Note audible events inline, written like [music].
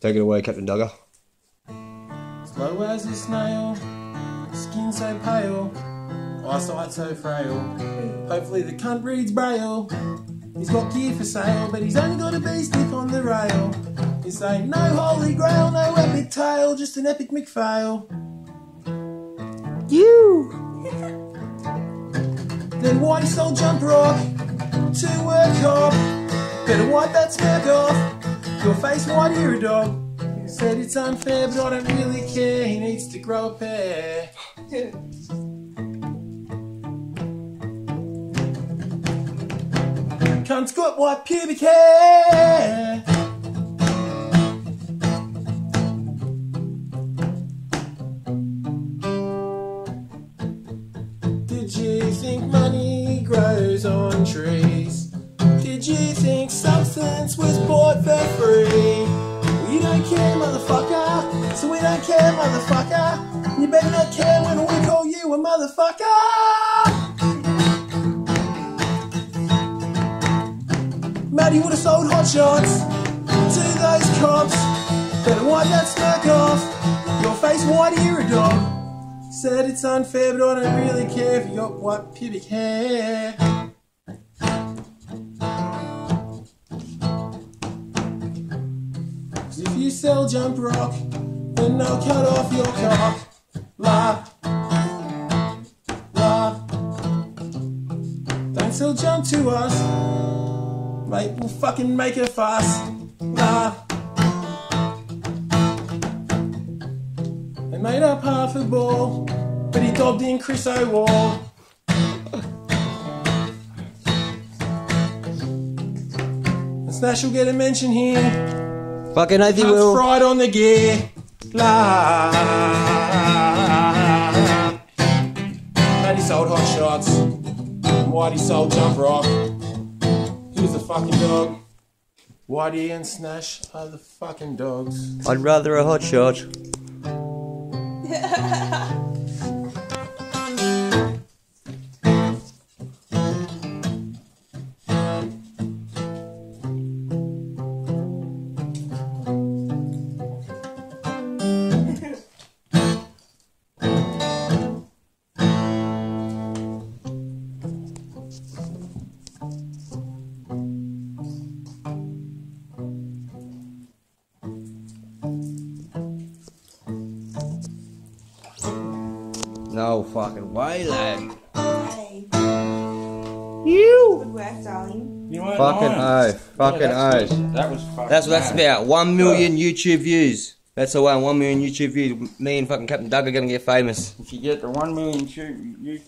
Take it away, Captain Duggar. Slow as a snail, skin so pale, eyesight so frail. Hopefully the cunt reads braille. He's got gear for sale, but he's only got a bee stick on the rail. He's saying no holy grail, no epic tale, just an epic McPhail. You. [laughs] then why he sold jump rock to work off? Better wipe that smirk off. Your face white a dog. Said it's unfair, but I don't really care. He needs to grow a pair. Cunt's got white pubic hair. Did you think money grows on trees? Was bought for free? We don't care, motherfucker. So we don't care, motherfucker. You better not care when we call you a motherfucker. Maddie would have sold hot shots to those cops. Better wipe that smirk off. Your face white ear a dog. Said it's unfair, but I don't really care if you got white pubic hair. If jump rock, then I'll cut off your cock. La. La. Don't sell jump to us. Mate, we'll fucking make it fast. La. They made up half a ball, but he dobbed in Chris O'Wall. Snash will get a mention here. Fucking oath Cunt's will. fried on the gear. La. Matty sold hot shots. Whitey sold jump rock. Who's the fucking dog? Whitey and Snash are the fucking dogs. I'd rather a hot shot. No fucking way, lad. Hey. You. Good work, darling. You weren't Fucking lying. oath. Fucking Yeah, oath. that's good. That was fucking That's what that's mad. about. One million YouTube views. That's the one. One million YouTube views. Me and fucking Captain Doug are gonna get famous. If you get the one million shoot, you